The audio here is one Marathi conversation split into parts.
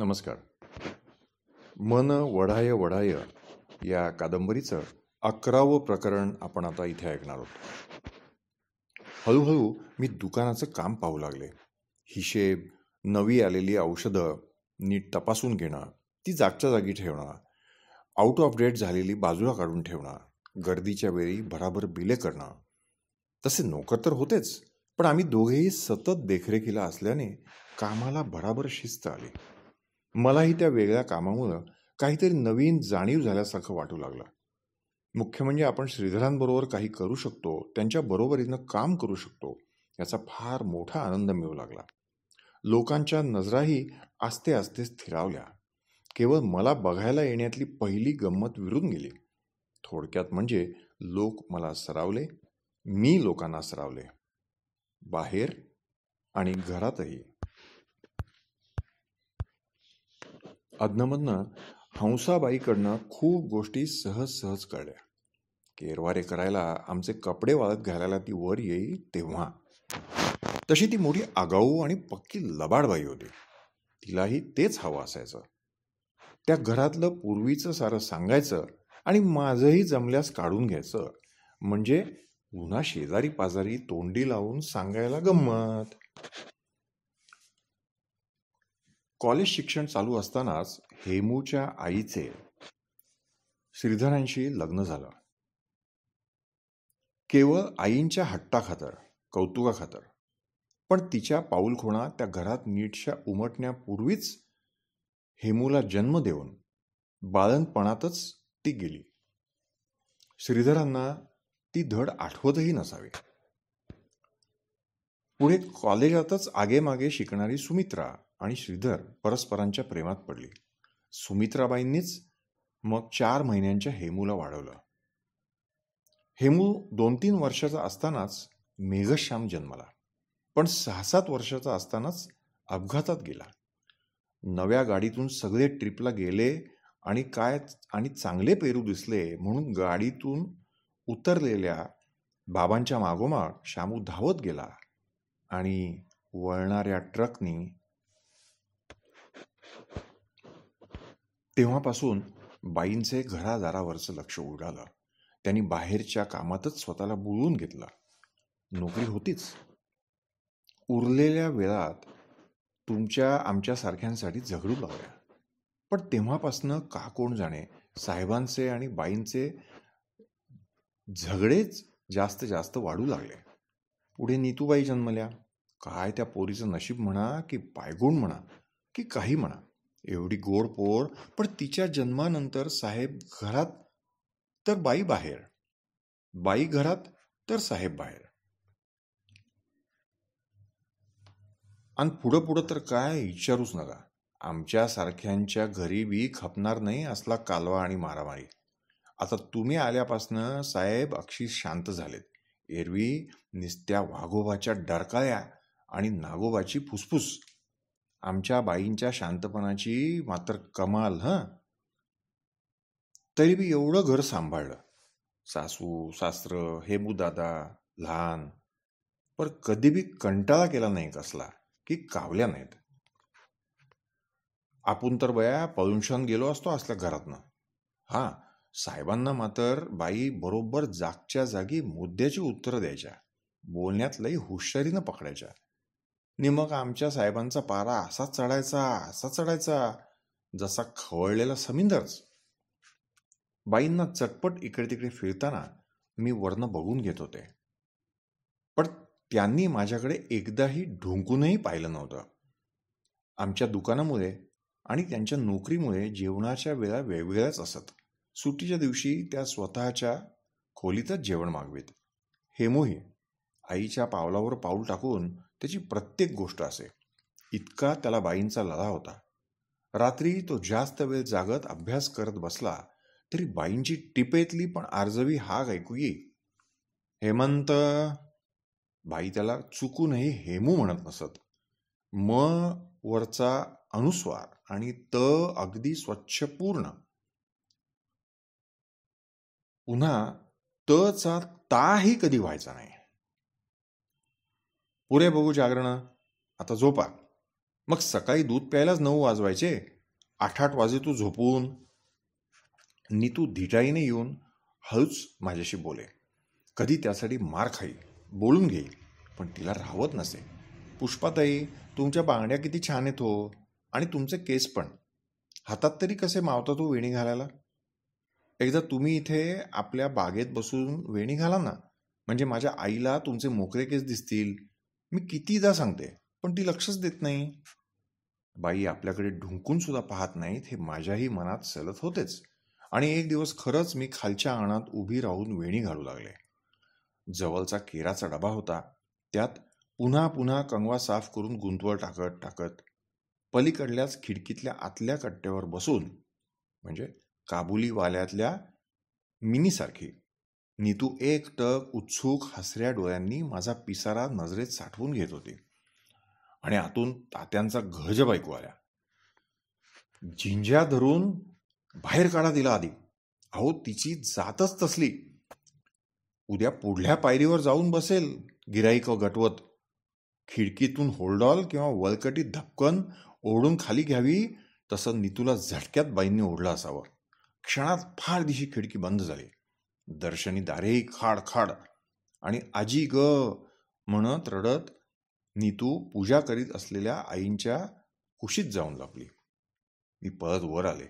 नमस्कार. मन वढाय वढाय या कादंबरीचं अकरावं प्रकरण आपण आता इथे ऐकणार आहोत. हळूहळू मी दुकानाचं काम पाहू लागले. हिशेब नवी आलेली औषधं नीट तपासून घेणं ती जागच्या जागी ठेवणं आउट ऑफ डेट झालेली बाजूला काढून ठेवणं गर्दीच्या वेळी भराभर बिले करणं. तसे नोकर तर होतेच पण आम्ही दोघेही सतत देखरेखीला असल्याने कामाला भराभर शिस्त आली. मलाही त्या वेगळ्या कामामुळं काहीतरी नवीन जाणीव झाल्यासारखं वाटू लागलं. मुख्य म्हणजे आपण श्रीधरांबरोबर काही करू शकतो त्यांच्या बरोबरीनं काम करू शकतो याचा फार मोठा आनंद मिळू लागला. लोकांच्या नजराही आस्ते आस्ते स्थिरावल्या. केवळ मला बघायला येण्यातली पहिली गंमत विरून गेली. थोडक्यात म्हणजे लोक मला सरावले मी लोकांना सरावले. बाहेर आणि घरातही. अधनमधनं हंसाबाईकडनं खूप गोष्टी सहज सहज कळल्या. केरवारे करायला आमचे कपडे वाळत घालायला ती वर येई तेव्हा. तशी ती मोठी आगाऊ आणि पक्की लबाडबाई होती. तिलाही तेच हवं असायचं. त्या घरातलं पूर्वीचं सारं सांगायचं आणि माझंही जमल्यास काढून घ्यायचं. म्हणजे पुन्हा शेजारी पाजारी तोंडी लावून सांगायला गंमत. कॉलेज शिक्षण चालू असतानाच हेमूच्या आईचे श्रीधरांशी लग्न झालं. केवळ आईंच्या हट्टाखातर कौतुकाखातर पण तिच्या पाऊलखोणा त्या घरात नीटशा उमटण्यापूर्वीच हेमूला जन्म देऊन बाळणपणातच ती गेली. श्रीधरांना ती धड आठवतही नसावी. पुढे कॉलेजातच आगेमागे शिकणारी सुमित्रा आणि श्रीधर परस्परांच्या प्रेमात पडली. सुमित्राबाईंनीच मग चार महिन्यांच्या हेमूला वाढवलं. हेमू दोन तीन वर्षाचा असतानाच मेघश्याम जन्मला. पण सहा सात वर्षाचा असतानाच अपघातात गेला. नव्या गाडीतून सगळे ट्रिपला गेले आणि काय आणि चांगले पेरू दिसले म्हणून गाडीतून उतरलेल्या बाबांच्या मागोमाग श्यामू धावत गेला आणि वळणाऱ्या ट्रकनी तेव्हापासून बाईंचे घरादारावरचं लक्ष उडालं. त्यांनी बाहेरच्या कामातच स्वतःला बुळवून घेतला. नोकरी होतीच. उरलेल्या वेळात तुमच्या आमच्या सारख्यांसाठी झगडू लागल्या. पण तेव्हापासनं का कोण जाणे? साहेबांचे आणि बाईंचे झगडेच जास्त जास्त वाढू लागले. पुढे नीतूबाई जन्मल्या. काय त्या पोरीचं नशीब म्हणा की पायगुण म्हणा की काही म्हणा. एवढी गोड पोर पण तिच्या जन्मानंतर साहेब घरात तर बाई बाहेर. बाई घरात तर साहेब बाहेर. आणि पुढं पुढं तर काय विचारूच नका. आमच्या सारख्यांच्या घरी बी खपणार नाही असला कालवा आणि मारामारी. आता तुम्ही आल्यापासनं साहेब अक्षी शांत झालेत. एरवी निस्त्या वाघोबाच्या डरकाळ्या आणि नागोबाची फुसफुस. आमच्या बाईंच्या शांतपणाची मात्र कमाल ह? तरी बी एवढं घर सांभाळलं. सासू सासर हेमू दादा लहान. पर कधी बी कंटाळा केला नाही कसला की कावल्या नाहीत. आपण तर बया पळूनशान गेलो असतो असल्या घरातनं. हा साहेबांना मात्र बाई बरोबर जागच्या जागी मुद्द्याची उत्तरं द्यायच्या. बोलण्यात लई हुशारीनं पकडायच्या. नि मग आमच्या साहेबांचा पारा असा चढायचा असा चढायचा जसा खवळलेला समिंदरच. बाईंना चटपट इकडे तिकडे फिरताना मी वर्ण बघून घेत होते. पण त्यांनी माझ्याकडे एकदाही ढुंकूनही पाहिलं नव्हतं. आमच्या दुकानामुळे आणि त्यांच्या नोकरीमुळे जेवणाच्या वेळा वेगवेगळ्याच असत. सुट्टीच्या दिवशी त्या स्वतःच्या खोलीतच जेवण मागवीत. हेमोही आईच्या पावलावर पाऊल टाकून त्याची प्रत्येक गोष्ट असे इतका त्याला बाईंचा लढा होता. रात्री तो जास्त वेळ जागत अभ्यास करत बसला तरी बाईंची टिपेतली पण आर्जवी हाग ऐकू ये हेमंत! बाई त्याला चुकूनही हेमू म्हणत नसत. म वरचा अनुस्वार आणि त अगदी स्वच्छ पूर्ण पुन्हा तचा ताही कधी व्हायचा नाही. पुरे बघू जागरण. आता झोपा मग सकाळी दूध प्यायलाच नऊ वाजवायचे. आठ आठ वाजे तू झोपून. नीतू धिटाईने येऊन हळूच माझ्याशी बोले. कधी त्यासाठी मार खाई बोलून घेईल पण तिला राहवत नसे. पुष्पाताई तुमच्या बांगड्या किती छान येतो हो. आणि तुमचे केस पण. हातात तरी कसे मावता तो वेणी घालायला? एकदा तुम्ही इथे आपल्या बागेत बसून वेणी घाला ना. म्हणजे माझ्या आईला तुमचे मोकळे केस दिसतील. मी कितीदा सांगते पण ती लक्षच देत नाही. बाई आपल्याकडे ढुंकून सुद्धा पाहत नाहीत हे माझ्याही मनात सलत होतेच. आणि एक दिवस खरंच मी खालच्या अंगणात उभी राहून वेणी घालू लागले. जवळचा केराचा डबा होता. त्यात पुन्हा पुन्हा कंगवा साफ करून गुंतवळ टाकत टाकत पलीकडल्याच खिडकीतल्या आतल्या कट्ट्यावर बसून म्हणजे काबुलीवाल्यातल्या मिनीसारखी नीतू एकटक उत्सुक हसऱ्या डोळ्यांनी माझा पिसारा नजरेत साठवून घेत होती. आणि आतून तात्यांचा गज बायको आल्या. झिंज्या धरून बाहेर काढा दिला आधी. अहो तिची जातच तसली. उद्या पुढल्या पायरीवर जाऊन बसेल गिराईक गटवत. खिडकीतून होल्डॉल किंवा वलकटी धपकन ओढून खाली घ्यावी तसं नितूला झटक्यात बाईंनी ओढलं असावं. क्षणात फार दिशी खिडकी बंद झाली. दर्शनी दारेही खाड खाड आणि आजी ग म्हणत रडत नीतू पूजा करीत असलेल्या आईंच्या कुशीत जाऊन लागली. मी पळत वर आले.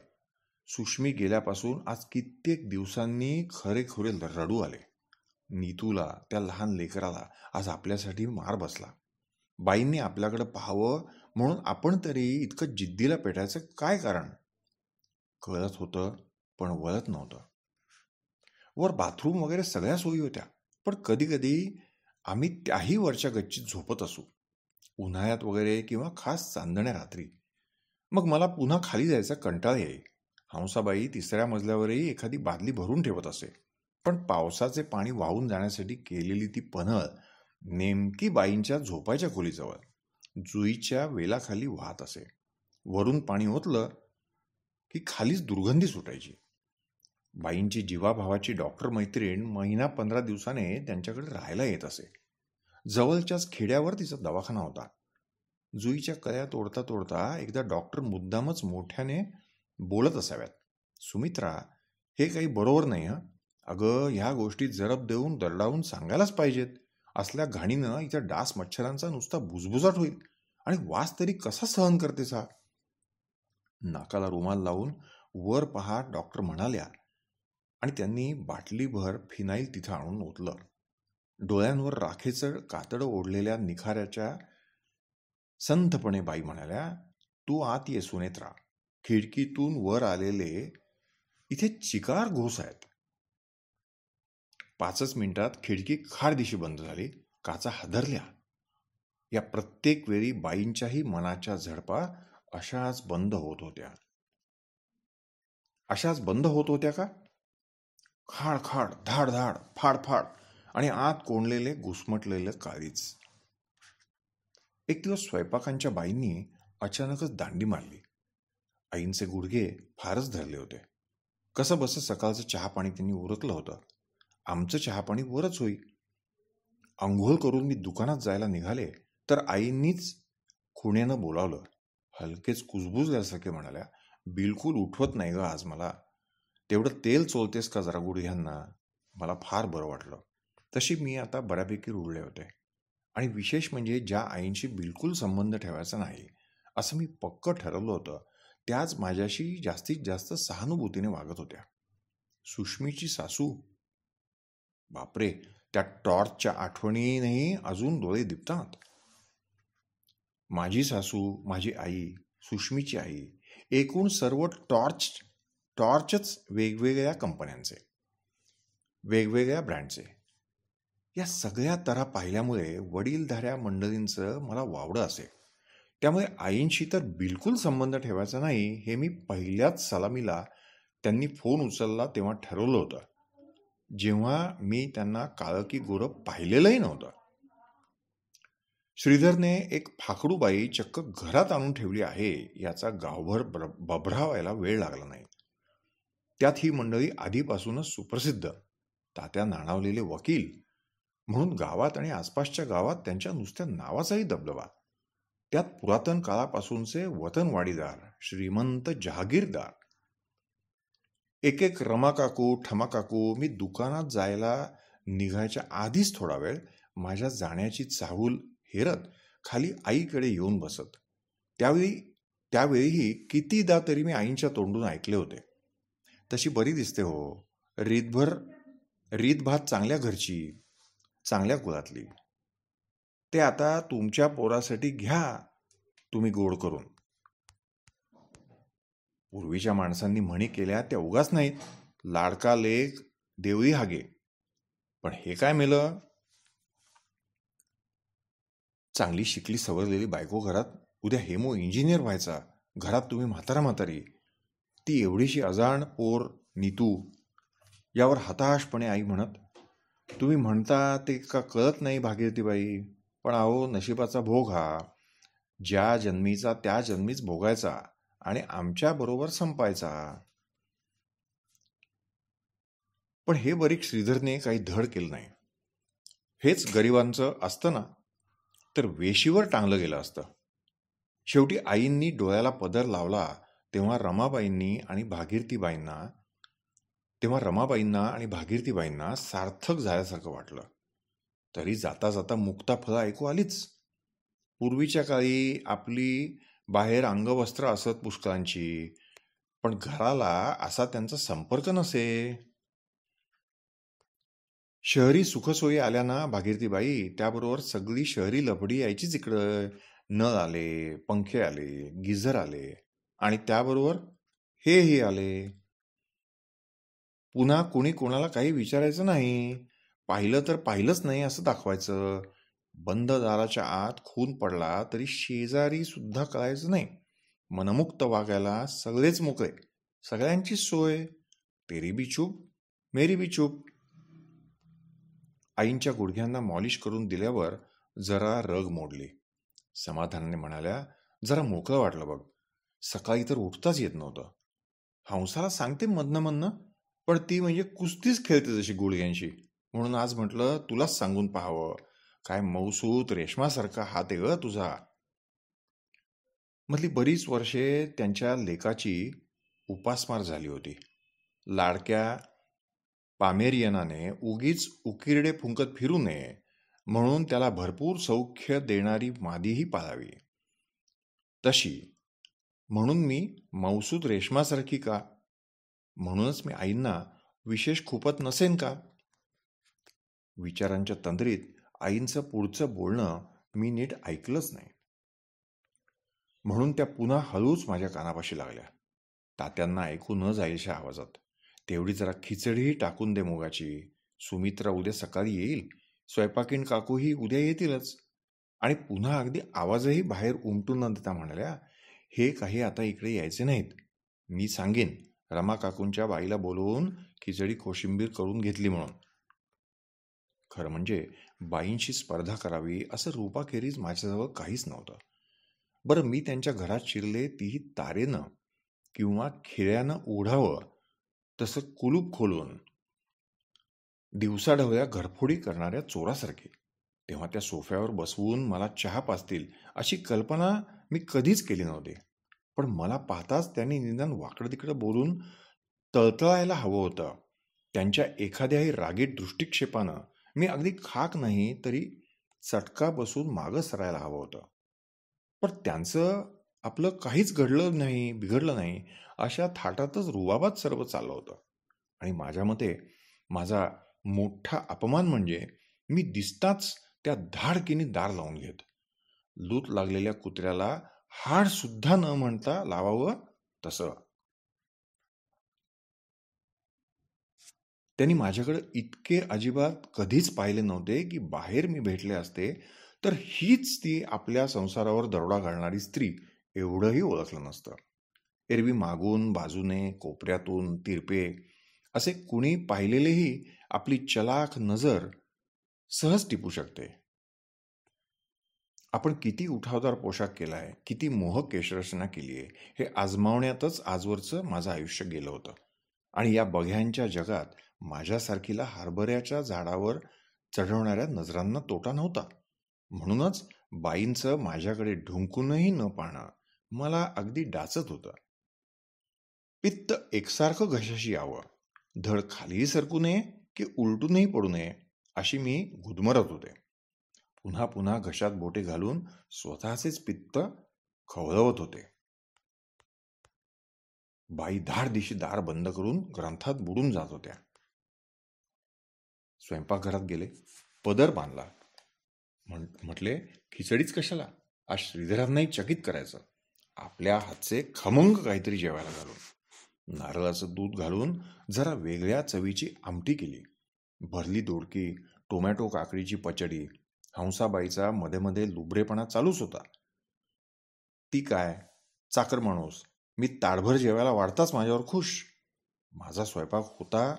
सुष्मी गेल्यापासून आज कित्येक दिवसांनी खरेखुरे रडू आले. नीतूला त्या लहान लेकराला आज आपल्यासाठी मार बसला. बाईंनी आपल्याकडे पाहावं म्हणून आपण तरी इतकं जिद्दीला पेटायचं काय कारण? कळत होतं पण वळत नव्हतं. वर बाथरूम वगैरे सगळ्या सोयी होत्या. पण कधीकधी आम्ही त्याही वरच्या गच्चीत झोपत असू. उन्हाळ्यात वगैरे किंवा खास चांदण्या रात्री. मग मला पुन्हा खाली जायचा कंटाळ येई हंसाबाई तिसऱ्या मजल्यावरही एखादी बादली भरून ठेवत असे. पण पावसाचे पाणी वाहून जाण्यासाठी केलेली ती पन्हळ नेमकी बाईंच्या झोपायच्या खोलीजवळ जुईच्या वेलाखाली वाहत असे. वरून पाणी ओतलं की खालीच दुर्गंधी सुटायची. बाईंची जीवाभावाची डॉक्टर मैत्रीण महिना पंधरा दिवसाने त्यांच्याकडे राहायला येत असे. जवळच्याच खेड्यावर तिचा दवाखाना होता. जुईच्या कळ्या तोडता तोडता एकदा डॉक्टर मुद्दामच मोठ्याने बोलत असाव्यात. सुमित्रा हे काही बरोबर नाही हं. अगं ह्या गोष्टी जरब देऊन दरडावून सांगायलाच पाहिजेत. असल्या घाणीनं इथं डास मच्छरांचा नुसता भुजभुजाट होईल. आणि वास तरी कसा सहन करतेस हा? नाकाला रुमाल लावून वर पहा डॉक्टर म्हणाल्या आणि त्यांनी बाटलीभर फिनाईल तिथं आणून ओतलं. डोळ्यांवर राखेचं कातड ओढलेल्या निखाऱ्याच्या संथपणे बाई म्हणाल्या तू आत ये सुनेत्रा. खिडकीतून वर आलेले इथे चिकार घोस आहेत. पाचच मिनिटात खिडकी खार दिशी बंद झाली. काचा हादरल्या. या प्रत्येक वेळी बाईंच्याही मनाच्या झडपा अशाच बंद होत होत्या. अशाच बंद होत होत्या का? खाड खाड धाड धाड फाड फाड आणि आत कोंडलेले घुसमटलेलं काळीच एक दिवस स्वयंपाकांच्या बाईंनी अचानकच दांडी मारली. आईंचे गुडघे फारच धरले होते. कसं बस सकाळचं चहा पाणी त्यांनी उरकलं होतं. आमचं चहापाणी वरच होई. आंघोळ करून मी दुकानात जायला निघाले तर आईंनीच खुण्यानं बोलावलं. हलकेच कुजबुजल्यासारखे म्हणाल्या बिलकुल उठवत नाही ग आज मला. तेवढं तेल चोलतेस का जरा गुडघ्यांना? मला फार बरं वाटलं. तशी मी आता बऱ्यापैकी रुळले होते. आणि विशेष म्हणजे ज्या आईंशी बिलकुल संबंध ठेवायचा नाही असं मी पक्क ठरवलं होतं. त्याच माझ्याशी जास्तीत जास्त सहानुभूतीने वागत होत्या. सुष्मीची सासू. बापरे! त्या टॉर्चच्या आठवणीनेही अजून डोळे दिपतात. माझी सासू माझी आई सुष्मीची आई एकूण सर्व टॉर्च टॉर्चच वेगवेगळ्या कंपन्यांचे वेगवेगळ्या ब्रँडचे. या सगळ्या तरा पाहिल्यामुळे वडीलधाऱ्या मंडळींचं मला वावडं असे त्यामुळे आईंशी तर बिलकुल संबंध ठेवायचा नाही हे मी पहिल्याच सलामीला त्यांनी फोन उचलला तेव्हा ठरवलं होतं. जेव्हा मी त्यांना काळकी गोरं पाहिलेलंही नव्हतं. श्रीधरने एक फाकडूबाई चक्क घरात आणून ठेवली आहे याचा गावभर बभरावायला वेळ लागला नाही. त्यात ही मंडळी आधीपासूनच सुप्रसिद्ध. तात्या नाणावलेले वकील. म्हणून गावात आणि आसपासच्या गावात त्यांच्या नुसत्या नावाचाही दबदबा. त्यात पुरातन काळापासूनचे वतनवाडीदार श्रीमंत जहागीरदार. एक एक रमाकाकू ठमाकाकू मी दुकानात जायला निघायच्या आधीच थोडा वेळ माझ्या जाण्याची चाहूल हेरत खाली आईकडे येऊन बसत. त्यावेळी त्यावेळीही कितीदा तरी मी आईंच्या तोंडून ऐकले होते. तशी बरी दिसते हो. रीतभर रीतभात चांगल्या घरची चांगल्या कुळातली. ते आता तुमच्या पोरासाठी घ्या तुम्ही गोड करून. पूर्वीच्या माणसांनी म्हणी केल्या त्या उगाच नाहीत. लाडका लेख देवळी हागे. पण हे काय मेलं? चांगली शिकली सवरलेली बायको घरात. उद्या हेमो इंजिनियर व्हायचा. घरात तुम्ही म्हातारा म्हातारी ती एवढीशी अजाण पोर नीतू यावर हताशपणे आई म्हणत तुम्ही म्हणता ते का कळत नाही भागीरथीबाई पण अहो नशिबाचा भोग हा. ज्या जन्मीचा त्या जन्मीच भोगायचा आणि आमच्या बरोबर संपायचा. पण हे बरीक श्रीधरने काही धड केलं नाही. हेच गरिबांचं असतं ना तर वेशीवर टांगलं गेलं असतं. शेवटी आईंनी डोळ्याला पदर लावला तेव्हा रमाबाईंनी आणि भागीरथीबाईंना तेव्हा रमाबाईंना आणि भागीरथीबाईंना सार्थक झाल्यासारखं वाटलं. तरी जाता जाता मुक्ता फळं ऐकू आलीच. पूर्वीच्या काळी आपली बाहेर अंगवस्त्र असत पुष्कळांची पण घराला असा त्यांचा संपर्क नसे. शहरी सुखसोयी आल्या ना भागीरथीबाई त्याबरोबर सगळी शहरी लफडी यायचीच इकडं. नळ आले पंखे आले गिझर आले. आणि त्याबरोबर हेही आले. पुन्हा कुणी कोणाला काही विचारायचं नाही. पाहिलं तर पाहिलंच नाही असं दाखवायचं. बंद दाराच्या आत खून पडला तरी शेजारी सुद्धा कळायचं नाही. मनमुक्त वागायला सगळेच मोकळे. सगळ्यांची सोय. तेरी बी चूप मेरी बी चूप. आईंच्या गुडघ्यांना मॉलिश करून दिल्यावर जरा रग मोडली. समाधानाने म्हणाल्या जरा मोकळं वाटलं बघ. सकाळी तर उठताच येत नव्हतं. हंसाला सांगते मधनं मधनं पण ती म्हणजे कुस्तीच खेळते जशी गुडघ्यांशी. म्हणून आज म्हटलं तुलाच सांगून पाहावं. काय मौसूत रेशमासारखा हात आहे ग तुझा. मधली बरीच वर्षे त्यांच्या लेकाची उपासमार झाली होती. लाडक्या पामेरियनाने उगीच उकिरडे फुंकत फिरू नये म्हणून त्याला भरपूर सौख्य देणारी मादीही पाळावी. तशी म्हणून मी मौसूद रेशमासारखी का? म्हणूनच मी आईंना विशेष खूपत नसेन का? विचारांच्या तंद्रीत आईंचं पुढचं बोलणं मी नीट ऐकलंच नाही. म्हणून त्या पुन्हा हळूच माझ्या कानापाशी लागल्या. तात्यांना ऐकू न जाईलशा आवाजात. तेवढी जरा खिचडीही टाकून दे मुगाची. सुमित्रा उद्या सकाळी येईल. स्वयंपाकीन काकूही उद्या येतीलच. आणि पुन्हा अगदी आवाजही बाहेर उमटून न देता म्हणाल्या हे काही आता इकडे यायचे नाहीत. मी सांगेन रमा काकूंच्या बाईला बोलवून खिचडी कोशिंबीर करून घेतली म्हणून. खरं म्हणजे बाईंशी स्पर्धा करावी असं रूपाखेरीज माझ्याजवळ काहीच नव्हतं. बरं मी त्यांच्या घरात शिरले तीही तारेनं किंवा खिळ्यानं ओढावं तसं कुलूप खोलून. दिवसाढवळ्या घरफोडी करणाऱ्या चोरासारखी. तेव्हा त्या सोफ्यावर बसवून मला चहा पाजतील अशी कल्पना मी कधीच केली नव्हती. पण मला पाहताच त्यांनी निदान वाकडं तिकडं बोलून तळतळायला हवं होतं. त्यांच्या एखाद्याही रागीट दृष्टिक्षेपानं मी अगदी खाक नाही तरी चटका बसून मागं सरायला हवं होतं. पण त्यांचं आपलं काहीच घडलं नाही बिघडलं नाही अशा थाटातच रुबाबात सर्व चाललं होतं. आणि माझ्या मते माझा मोठा अपमान म्हणजे मी दिसताच त्या धाडकीने दार लावून घेत. लूत लागलेल्या कुत्र्याला हाड सुद्धा न म्हणता लावावं तसं. त्यांनी माझ्याकडे इतके अजिबात कधीच पाहिले नव्हते की बाहेर मी भेटले असते तर हीच ती आपल्या संसारावर दरोडा घालणारी स्त्री एवढंही ओळखलं नसतं. एरवी मागून बाजूने कोपऱ्यातून तिरपे असे कुणी पाहिलेलेही आपली चलाख नजर सहज टिपू शकते. आपण किती उठावदार पोशाख केलाय किती मोहक केशरचना केली आहे हे आजमावण्यातच आजवरचं माझं आयुष्य गेलं होतं. आणि या बघ्यांच्या जगात माझ्यासारखीला हरभऱ्याच्या झाडावर चढवणाऱ्या नजरांना तोटा नव्हता. म्हणूनच बाईंचं माझ्याकडे ढुंकूनही न पाहणं मला अगदी डाचत होतं. पित्त एकसारखं घशाशी यावं. धड खालीही सरकू नये की उलटूनही पडू नये. अशी मी गुदमरत होते. पुन्हा पुन्हा घशात बोटे घालून स्वतःचेच पित्त खवळवत होते. बाई धाड दिशी दार बंद करून ग्रंथात बुडून जात होत्या. स्वयंपाकघरात गेले. पदर बांधला. म्हटले खिचडीच कशाला? आज श्रीधरांनाही चकित करायचं. आपल्या हातचे खमंग काहीतरी जेवायला घालून. नारळाचं दूध घालून जरा वेगळ्या चवीची आमटी केली. भरली दोडकी टोमॅटो काकडीची पचडी हंसाबाईचा मध्ये मध्ये लुबरेपणा चालूच होता. ती काय? चाकर माणूस. मी ताडभर जेवायला वाढताच माझ्यावर खुश. माझा स्वयंपाक होता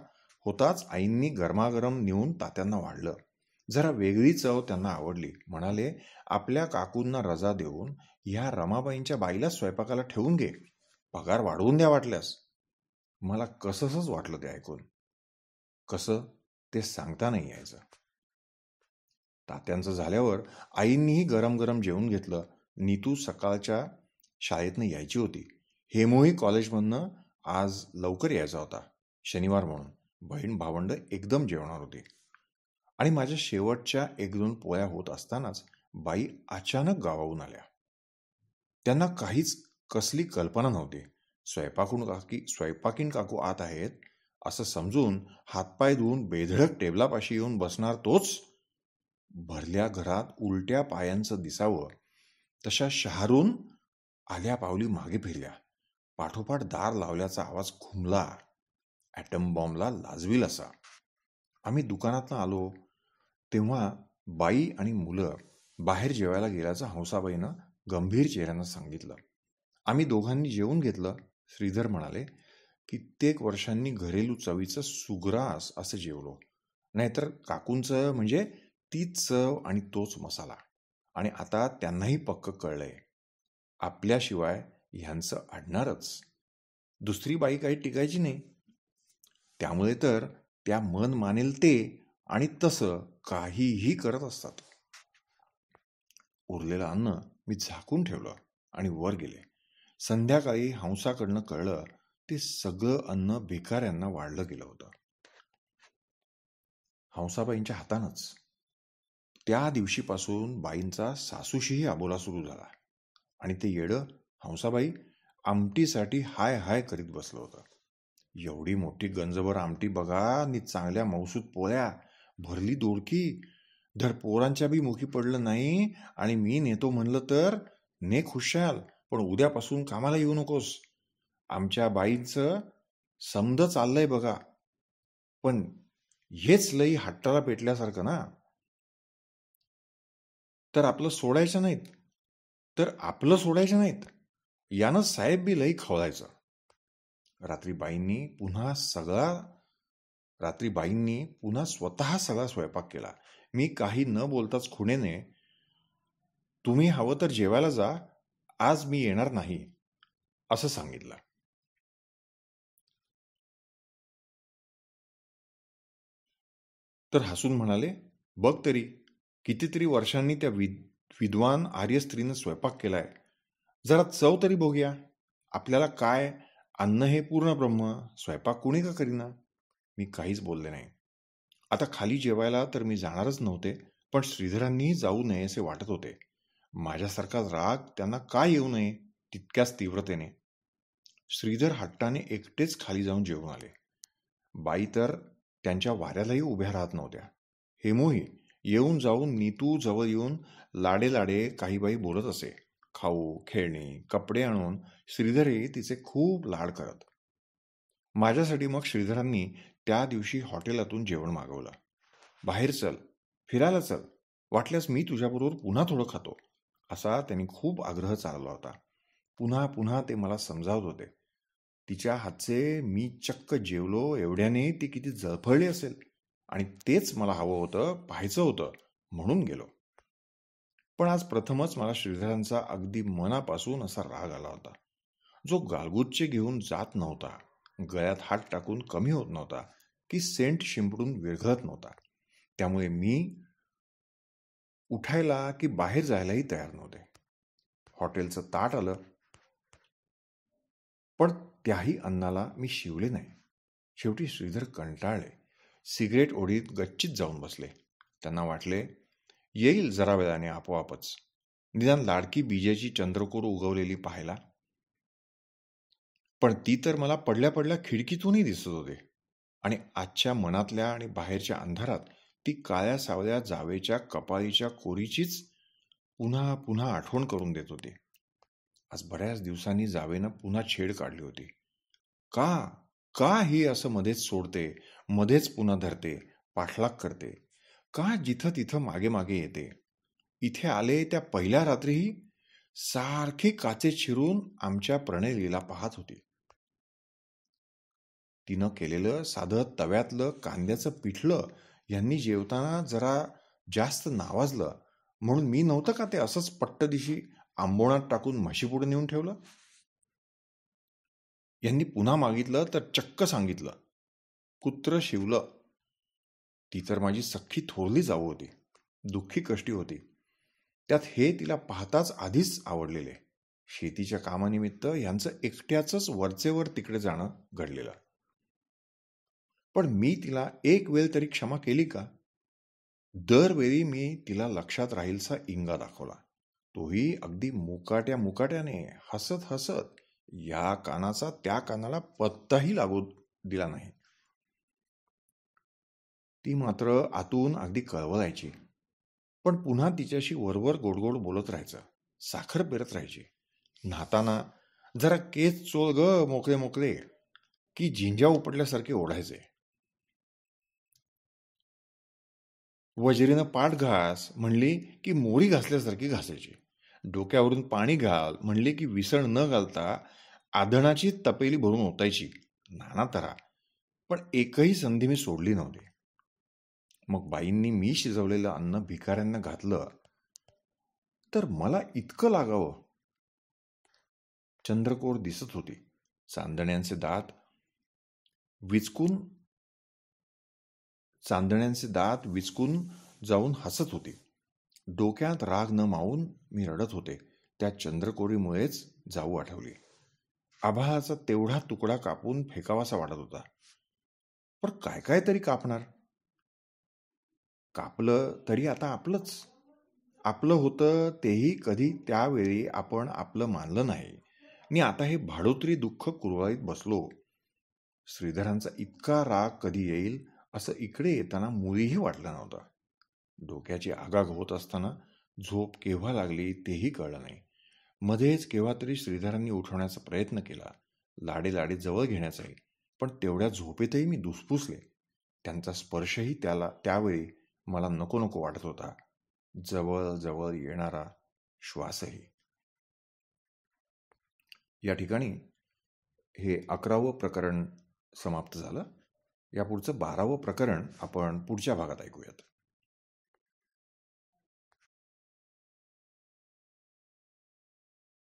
होताच आईंनी गरमागरम नेऊन तात्यांना वाढलं. जरा वेगळी चव त्यांना आवडली. म्हणाले आपल्या काकूंना रजा देऊन ह्या रमाबाईंच्या बाईला स्वयंपाकाला ठेवून घे. पगार वाढवून द्या वाटल्यास. मला कसंच वाटलं ते ऐकून. कसं? ते सांगता नाही यायचं. तात्यांचं झाल्यावर आईंनीही गरम गरम जेवून घेतलं. नीतू सकाळच्या शाळेतनं यायची होती. हेमोही कॉलेजमधनं आज लवकर यायचा होता शनिवार म्हणून. बहीण भावंड एकदम जेवणार होती. आणि माझ्या शेवटच्या एक दोन पोळ्या होत असतानाच बाई अचानक गावाहून आल्या. त्यांना काहीच कसली कल्पना नव्हती. स्वयंपाकून काकी स्वयंपाकीन काकू आत आहेत असं समजून हातपाय धुवून बेधडक टेबलापाशी येऊन बसणार तोच भरल्या घरात उलट्या पायांचं दिसावं. तशा शहारून आल्या पावली मागे फिरल्या. पाठोपाठ दार लावल्याचा आवाज घुमला ॲटम बॉम्बला लाजवील असा. आम्ही दुकानातनं आलो. तेव्हा बाई आणि मुलं बाहेर जेवायला गेल्याचं हंसाबाईनं गंभीर चेहऱ्यानं सांगितलं. आम्ही दोघांनी जेवून घेतलं. श्रीधर म्हणाले कित्येक वर्षांनी घरेलू चवीचं सुग्रास असं जेवलो. नाहीतर काकूंचं म्हणजे तीच चव आणि तोच मसाला. आणि आता त्यांनाही पक्क कळलंय. आपल्याशिवाय ह्यांचं अडणारच. दुसरी बाई काही टिकायची नाही. त्यामुळे तर त्या मन मानेल ते आणि तसं काहीही करत असतात. उरलेलं अन्न मी झाकून ठेवलं आणि वर गेले. संध्याकाळी हंसाकडनं कळलं ते सगळं अन्न भिकाऱ्यांना वाढलं गेलं होतं. हंसाबाईंच्या हातानंच. त्या दिवशीपासून बाईंचा सासूशीही आबोला सुरू झाला आणि ते येडं हंसाबाई आमटीसाठी हाय हाय करीत बसलं होतं. एवढी मोठी गंजभर आमटी बघा आणि चांगल्या मौसूद पोळ्या भरली दोडकी धर पोरांच्या बी मुखी पडलं नाही आणि मी नेतो म्हणलं तर ने खुशाल पण उद्यापासून कामाला येऊ नकोस. आमच्या बाईंचं समद चाललंय बघा. पण हेच लई हट्टाला पेटल्यासारखं ना. तर आपलं सोडायचं नाहीत. तर आपलं सोडायचं नाहीत. यानं साहेब बी लई खवळायचं. रात्री बाईंनी पुन्हा सगळा रात्री बाईंनी पुन्हा स्वतः सगळा स्वयंपाक केला. मी काही न बोलताच खुणेने तुम्ही हवं तर जेवायला जा आज मी येणार नाही असं सांगितलं. तर हसून म्हणाले बघ तरी कितीतरी वर्षांनी त्या विद्वान आर्य स्त्रीनं स्वयंपाक केलाय. जरा चव तरी बघूया. आपल्याला काय अन्न हे पूर्ण ब्रह्म स्वयंपाक कुणी का करीना? मी काहीच बोलले नाही. आता खाली जेवायला तर मी जाणारच नव्हते पण श्रीधरांनीही जाऊ नये असे वाटत होते. माझ्यासारखा राग त्यांना का येऊ नये तितक्याच तीव्रतेने. श्रीधर हट्टाने एकटेच खाली जाऊन जेवून आले. बाई तर त्यांच्या वाऱ्यालाही उभ्या राहत नव्हत्या. हेमूही येऊन जाऊन नीतू जवळ येऊन लाडे लाडे काही बाई बोलत असे. खाऊ खेळणे कपडे आणून श्रीधरही तिचे खूप लाड करत. माझ्यासाठी मग श्रीधरांनी त्या दिवशी हॉटेलातून जेवण मागवलं. बाहेर चल फिरायला चल वाटल्यास मी तुझ्याबरोबर पुन्हा थोडं खातो असा त्यांनी खूप आग्रह चालवला होता. पुन्हा पुन्हा ते मला समजावत होते. तिच्या हातचे मी चक्क जेवलो एवढ्याने ती किती जळफळली असेल. आणि तेच मला हवं होतं पाहायचं होतं म्हणून गेलो. पण आज प्रथमच मला श्रीधरांचा अगदी मनापासून असा राग आला होता. जो गालगुच्चे घेऊन जात नव्हता. गळ्यात हात टाकून कमी होत नव्हता. की सेंट शिंपडून विरघळत नव्हता. त्यामुळे मी उठायला की बाहेर जायलाही तयार नव्हते. हॉटेलचं ताट आलं. पण त्याही अन्नाला मी शिवले नाही. शेवटी श्रीधर कंटाळले. सिगरेट ओढीत गच्चीत जाऊन बसले. त्यांना वाटले येईल जरा वेळाने आपोआपच. निदान लाडकी बीजेची चंद्रकोर उगवलेली पाहायला. पण ती तर मला पडल्या पडल्या खिडकीतूनही दिसत होते. आणि आजच्या मनातल्या आणि बाहेरच्या अंधारात ती काळ्या सावल्या जावेच्या कपाळीच्या कोरीचीच पुन्हा पुन्हा आठवण करून देत होती. आज बऱ्याच दिवसांनी जावेनं पुन्हा छेड काढली होती. का? का ही असं मध्येच सोडते मध्येच पुन्हा धरते पाठलाग करते? का जिथं तिथं मागे मागे येते? इथे आले त्या पहिल्या रात्रीही सारखी काचे शिरून आमच्या प्रणयलीला पाहत होती. तिनं केलेलं साधं तव्यातलं कांद्याचं पिठलं यांनी जेवताना जरा जास्त नावाजलं. म्हणून मी नव्हतं का ते असंच पट्टदिशी आंबोणात टाकून म्हशीपुढे नेऊन ठेवलं? यांनी पुन्हा मागितलं तर चक्क सांगितलं. कुत्र शिवलं. ती तर माझी सख्खी थोरली जाऊ होती. दुःखी कष्टी होती. त्यात हे तिला पाहताच आधीच आवडलेले. शेतीच्या कामानिमित्त यांचं एकट्याच वरचेवर तिकडे जाणं घडलेलं. पण मी तिला एक वेळ तरी क्षमा केली का? दरवेळी मी तिला लक्षात राहीलसा इंगा दाखवला. तोही अगदी मुकाट्या मुकाट्याने हसत हसत या कानाचा त्या कानाला पत्ताही लागू दिला नाही. ती मात्र आतून अगदी कळवळायची. पण पुन्हा तिच्याशी वरवर गोडगोड बोलत राहायचं. साखर पेरत राहायची. न्हाताना जरा केस चोल ग मोकळे मोकळे की झिंजा उपटल्यासारखे ओढायचे. वजरीनं पाठ घास म्हणली की मोरी घासल्यासारखी घासायची. डोक्यावरून पाणी घाल म्हणले की विसण न घालता आधणाची तपेली भरून ओतायची. नाना तरा. पण एकही संधी मी सोडली नव्हती. मग बाईंनी मी शिजवलेलं अन्न भिकाऱ्यांना घातलं. तर मला इतकं लागावं. चंद्रकोर दिसत होती. चांदण्यांचे दात विचकून चांदण्यांचे दात विचकून जाऊन हसत होती. डोक्यात राग न मावून मी रडत होते. त्या चंद्रकोरीमुळेच जाऊ आठवली. आभाळाचा तेवढा तुकडा कापून फेकावासा वाटत होता. पण काय काय तरी कापणार? कापलं तरी आता आपलंच. आपलं होतं तेही कधी त्यावेळी आपण आपलं मानलं नाही. मी आता हे भाडोत्री दुःख कुरवाळीत बसलो. श्रीधरांचा इतका राग कधी येईल असं इकडे येताना मुळीही वाटलं नव्हतं. डोक्याची आगाग होत असताना झोप केव्हा लागली तेही कळलं नाही. मध्येच केव्हा तरी श्रीधरांनी उठवण्याचा प्रयत्न केला. लाडे लाडे जवळ घेण्याचाही पण तेवढ्या झोपेतही मी दुसपुसले. त्यांचा स्पर्शही त्याला त्यावेळी मला नको नको वाटत होता. जवळ जवळ येणारा श्वासही. या ठिकाणी हे अकरावं प्रकरण समाप्त झालं. यापुढचं बारावं प्रकरण आपण पुढच्या भागात ऐकूयात.